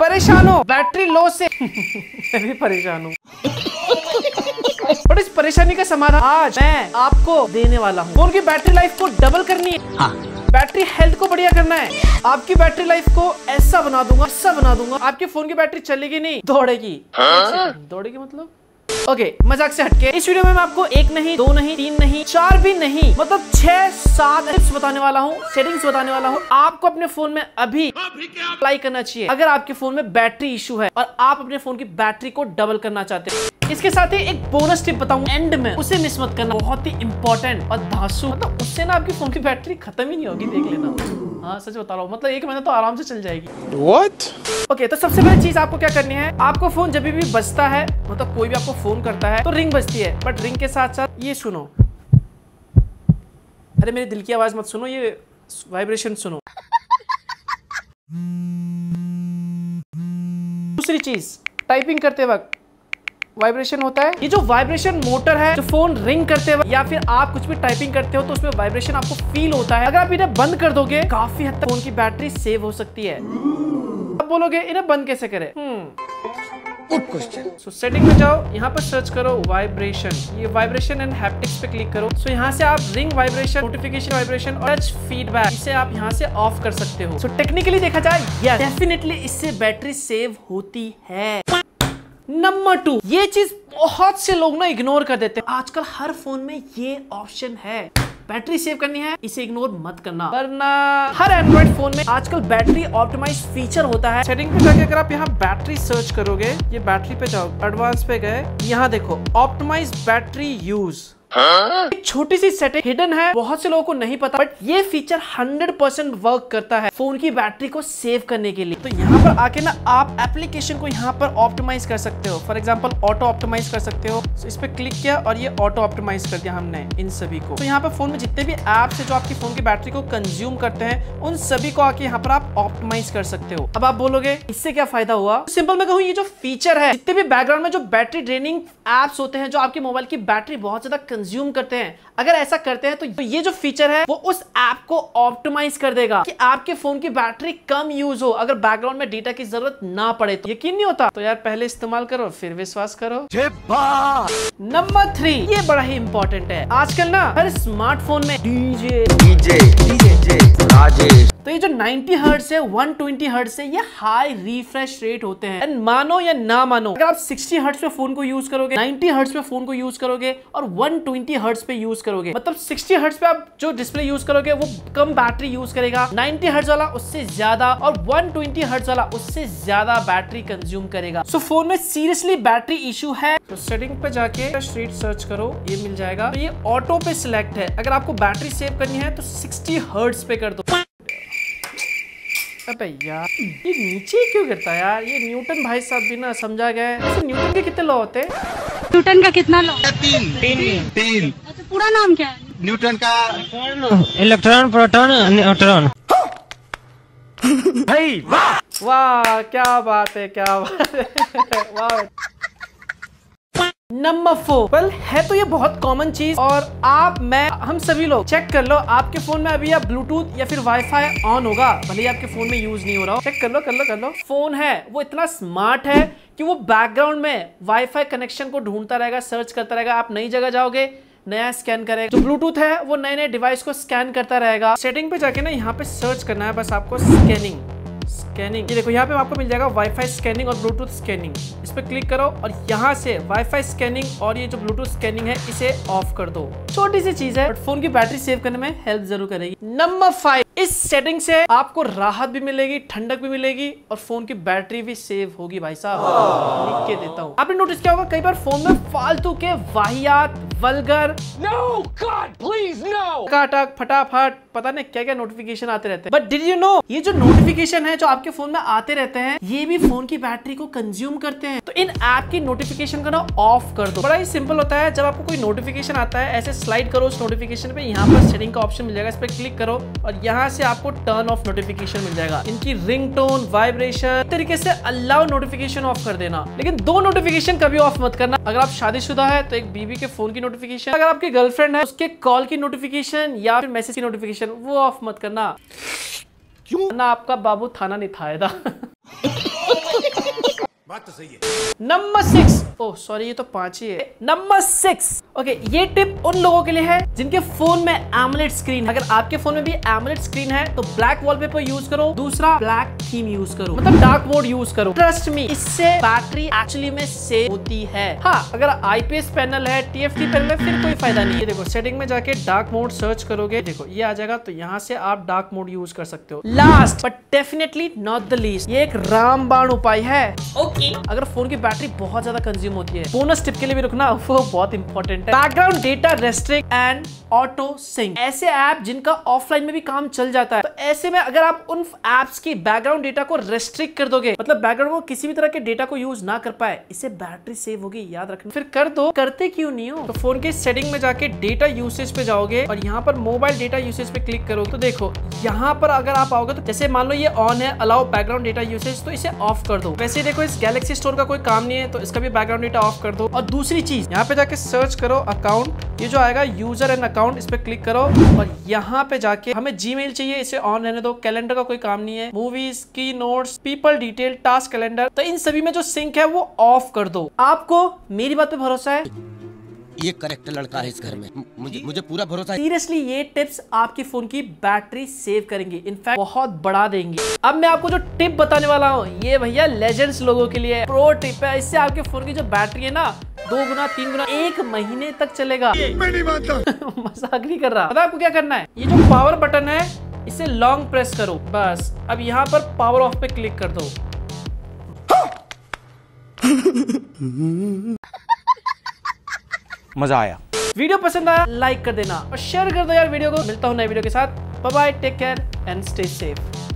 परेशान हो। Battery low से। मैं भी परेशान हूँ। बट इस परेशानी का समाधान आज मैं आपको देने वाला हूँ। फ़ोन की बैटरी लाइफ को डबल करनी है। हाँ। बैटरी हेल्थ को बढ़िया करना है। आपकी बैटरी लाइफ को ऐसा बना दूँगा ऐसा बना दूँगा। आपके फ़ोन की बैटरी चलेगी नहीं दौड़ेगी। हाँ? दौड़ेगी मतलब? ओके okay, मज़ाक से हटके। इस वीडियो में मैं आपको एक नहीं दो नहीं तीन नहीं चार भी नहीं मतलब छह सात टिप्स बताने वाला हूँ सेटिंग्स बताने वाला हूँ। आपको अपने फ़ोन में अभी अप्लाई करना चाहिए। अगर आपके फ़ोन में बैटरी इशू है और आप अपने फ़ोन की बैटरी को डबल करना चाहते हैं इसके साथ ही एक बोनस टिप बताऊँ एंड में उसे मिस मत करना। बहुत ही इंपॉर्टेंट और धासु। मतलब उससे ना आपकी फ़ोन की बैटरी खत्म ही नहीं होगी देख लेना। हाँ सच बता रहा हूँ। मतलब एक महीना तो आराम से चल जाएगी। What? ओके okay, तो सबसे पहले चीज़ आपको क्या करनी है? आपको फ़ोन जब भी बजता है मतलब कोई भी आपको फ़ोन करता है तो रिंग बजती है। बट रिंग के साथ साथ ये सुनो। अरे मेरे दिल की आवाज़ मत सुनो ये वाइब्रेशन सुनो। दूसरी चीज़ टाइपिंग करते वक्त। वाइब्रेशन होता है। ये जो वाइब्रेशन मोटर है जो फ़ोन रिंग करते वक्त या फिर आप कुछ भी टाइपिंग करते हो तो उसमें वाइब्रेशन आपको फील होता है। अगर आप इन्हें बंद कर दोगे काफ़ी हद तक फ़ोन की बैटरी सेव हो सकती है। अब बोलोगे इन्हें बंद कैसे करें? सो सेटिंग में जाओ यहाँ पर सर्च करो वाइब्रेशन ये वाइब्रेशन एंड हैप्टिक्स पे क्लिक करो। सो so, यहाँ से आप रिंग वाइब्रेशन नोटिफिकेशन वाइब्रेशन और टच फीडबैक इसे आप यहाँ से ऑफ़ कर सकते हो। सो so, टेक्निकली देखा जाए यस डेफिनेटली इससे बैटरी सेव होती है। नंबर टू, ये चीज़ बहुत से लोग ना इग्नोर कर देते हैं। आजकल हर फ़ोन में ये ऑप्शन है। बैटरी सेव करनी है, इसे इग्नोर मत करना। वरना हर एंड्रॉइड फ़ोन में आजकल बैटरी ऑप्टिमाइज फीचर होता है। सेटिंग पे जाके अगर आप यहाँ बैटरी सर्च करोगे, ये बैटरी पे जाओ एडवांस पे गए, यहाँ देखो ऑप्टिमाइज बैटरी यूज़ छोटी सी सेटिंग हिडन है, बहुत से लोगों को नहीं पता बट ये फीचर 100% वर्क करता है फ़ोन की बैटरी को सेव करने के लिए। तो यहाँ पर आके ना आप एप्लीकेशन को यहाँ पर ऑप्टिमाइज कर सकते हो। फॉर एग्ज़ाम्पल ऑटो ऑप्टिमाइज कर सकते हो। इस पर क्लिक किया और ये ऑटो ऑप्टिमाइज कर दिया हमने इन सभी को। तो यहाँ पर फ़ोन में जितने भी एप्स है जो आपकी फ़ोन की बैटरी को कंज्यूम करते हैं, उन सभी को आके यहाँ पर आप ऑप्टिमाइज कर सकते हो। अब आप बोलोगे, इससे क्या फ़ायदा हुआ? सिंपल मैं कहूँ, ये जो फीचर है, जितने भी बैकग्राउंड में जो बैटरी ड्रेनिंग एप्स होते हैं जो आपके मोबाइल की बैटरी बहुत ज़्यादा कंज्यूम करते हैं। अगर ऐसा करते हैं तो ये जो फीचर है वो उस ऐप को ऑप्टिमाइज कर देगा कि आपके फ़ोन की बैटरी कम यूज़ हो। अगर बैकग्राउंड में डेटा की ज़रूरत ना पड़े तो यकीन नहीं होता। तो यार पहले इस्तेमाल करो फिर विश्वास करो। नंबर थ्री ये बड़ा ही इंपॉर्टेंट है। आजकल ना हर स्मार्टफ़ोन में डीजे डीजे डीजे राजेश। तो ये जो 90 हर्ट्ज है 120 हर्ट्ज है ये हाई रिफ्रेश रेट होते हैं। एंड मानो या ना मानो अगर आप 60 हर्ट्ज पे फ़ोन को यूज़ करोगे 90 हर्ट्ज पे फ़ोन को यूज़ करोगे और 120 हर्ट्ज पे यूज़ करोगे। मतलब 60 हर्ट्ज पे आप जो डिस्प्ले यूज़ करोगे वो कम बैटरी यूज़ करेगा। 90 हर्ट्ज वाला उससे ज़्यादा और 120 हर्ट्ज वाला उससे ज़्यादा बैटरी कंज्यूम करेगा। सो so, फ़ोन में सीरियसली बैटरी इशू है। तो सेटिंग पे जाके स्ट्रीट सर्च करो ये मिल जाएगा। तो ये ऑटो पे सिलेक्ट है। अगर आपको बैटरी सेव करनी है तो सिक्सटी हर्ट्ज पे कर दो। अबे यार ये नीचे क्यों गिरता है यार? ये न्यूटन भाई साहब भी ना समझा गया है न्यूटन के कितने लॉ होते हैं? न्यूटन का कितना लॉ तीन। तीन। तीन। अच्छा पूरा नाम क्या है? न्यूटन का इलेक्ट्रॉन प्रोटॉन न्यूट्रॉन। भाई वाह! वाह क्या बात है क्या बात है। वाह। Number four. वेल है तो ये बहुत कॉमन चीज़ और आप मैं हम सभी लोग चेक कर लो आपके फ़ोन में अभी या ब्लूटूथ या फिर वाईफाई ऑन होगा भले ही आपके फ़ोन में यूज़ नहीं हो रहा हो। चेक कर लो कर लो कर लो। फ़ोन है वो इतना स्मार्ट है कि वो बैकग्राउंड में वाईफाई कनेक्शन को ढूंढता रहेगा सर्च करता रहेगा आप नई जगह जाओगे नया स्कैन करेगा जो ब्लूटूथ है, वो नए नए डिवाइस को स्कैन करता रहेगा। सेटिंग पे जाके ना यहाँ पे सर्च करना है, बस आपको स्कैनिंग स्कैनिंग ये देखो यहाँ पे आपको मिल जाएगा वाईफाई स्कैनिंग और ब्लूटूथ स्कैनिंग इस पर क्लिक करो और यहाँ से वाईफाई स्कैनिंग और ये जो ब्लूटूथ स्कैनिंग है इसे ऑफ़ कर दो। छोटी सी चीज़ है बट फ़ोन की बैटरी सेव करने में हेल्प ज़रूर करेगी। नंबर फाइव इस सेटिंग से आपको राहत भी मिलेगी ठंडक भी मिलेगी और फ़ोन की बैटरी भी सेव होगी भाई साहब। लिख के देता हूँ। आपने नोटिस किया होगा कई बार फ़ोन में फालतू के वाहियात vulgar no God please no काटक फटाफट पता नहीं क्या क्या नोटिफिकेशन आते रहते हैं। बट डिड यू नो ये जो नोटिफिकेशन है जो आपके फ़ोन में आते रहते हैं, ये भी फ़ोन की बैटरी को कंज्यूम करते हैं। तो इन ऐप की नोटिफिकेशन को ना ऑफ़ कर दो। बड़ा ही सिंपल होता है, जब आपको कोई नोटिफिकेशन आता है, ऐसे स्लाइड करो उस नोटिफिकेशन पे, यहाँ पर सेटिंग का ऑप्शन मिल जाएगा, इस पर क्लिक करो और यहाँ से आपको टर्न ऑफ़ नोटिफिकेशन मिल जाएगा। इनकी रिंग टोन वाइब्रेशन तरीके से अलाउ नोटिफिकेशन ऑफ़ कर देना। लेकिन दो नोटिफिकेशन कभी ऑफ़ मत करना। अगर आप शादीशुदा है तो एक बीबी के फ़ोन की नोटिफिकेशन अगर आपकी गर्लफ्रेंड है, उसके कॉल की नोटिफिकेशन या फिर मैसेज की नोटिफिकेशन वो ऑफ़ मत करना। क्यों? ना आपका बाबू थाना नहीं था बात तो सही है। Number six. ओह सॉरी ये तो पाँच ही है। Number six. ओके okay, ये टिप उन लोगों के लिए है जिनके फ़ोन में एमलेट स्क्रीन है। अगर आपके फ़ोन में भी एमलेट स्क्रीन है तो ब्लैक वॉलपेपर यूज़ करो दूसरा ब्लैक थीम यूज़ करो। मतलब डार्क मोड यूज़ करो। ट्रस्ट मी इससे बैटरी एक्चुअली में सेव होती है। हाँ अगर आईपीएस पैनल है टीएफटी पैनल है फिर कोई फ़ायदा नहीं है। देखो सेटिंग में जाके डार्क मोड सर्च करोगे देखो ये आ जाएगा तो यहाँ से आप डार्क मोड यूज़ कर सकते हो। Last but definitely not the least ये एक रामबाण उपाय है। ओके अगर फ़ोन की बैटरी बहुत ज़्यादा कंज्यूम होती है बोनस टिप के लिए भी रुकना वो बहुत important background data restrict and auto sync ऐसे ऐप जिनका ऑफलाइन में भी काम चल जाता है। तो ऐसे में अगर आप उन एप्स की बैकग्राउंड डेटा को रेस्ट्रिक्ट कर दोगे मतलब बैकग्राउंड में किसी भी तरह के डेटा को यूज़ ना कर पाए इससे बैटरी सेव होगी, याद रखना। फिर कर दो, करते क्यों नहीं हो? तो फ़ोन के सेटिंग में जाके डेटा यूसेज पे जाओगे और यहाँ पर मोबाइल डेटा यूसेज पे क्लिक करो। तो देखो, यहाँ पर अगर आप आओगे तो जैसे मान लो ये ऑन है अलाउ बैकग्राउंड डेटा यूसेज तो इसे ऑफ़ कर दो। वैसे देखो, इस गैलेक्सी स्टोर का कोई काम नहीं है तो इसका भी बैकग्राउंड डेटा ऑफ़ कर दो। और दूसरी चीज़, यहाँ पे जाके सर्च करो अकाउंट ये जो आएगा यूज़र एंड अकाउंट इस पर क्लिक करो और यहाँ पे जाके हमें जीमेल चाहिए, इसे ऑन रहने दो। कैलेंडर का कोई काम नहीं है। मूवीज़ की notes people detail task calendar तो इन सभी में जो सिंक है वो ऑफ़ कर दो। आपको मेरी बात पे भरोसा है? ये करेक्ट लड़का है इस घर में। मुझे मुझे पूरा भरोसा है। सीरियसली ये टिप्स आपकी फ़ोन की बैटरी सेव करेंगी। इनफैक्ट बहुत बढ़ा देंगी। अब मैं आपको जो टिप बताने वाला हूँ ये भैया लेजेंड्स लोगों के लिए प्रो टिप है। इससे आपके फ़ोन की जो बैटरी है ना दो गुना तीन गुना एक महीने तक चलेगा। मैं नहीं मानता। मज़ाक नहीं कर रहा। पता है आपको क्या करना है? ये जो पावर बटन है इसे लॉन्ग प्रेस करो। बस अब यहाँ पर पावर ऑफ़ पे क्लिक कर दो। मज़ा आया। वीडियो पसंद आया लाइक कर देना और शेयर कर दो यार वीडियो को। मिलता हूँ नए वीडियो के साथ। Bye take care and stay safe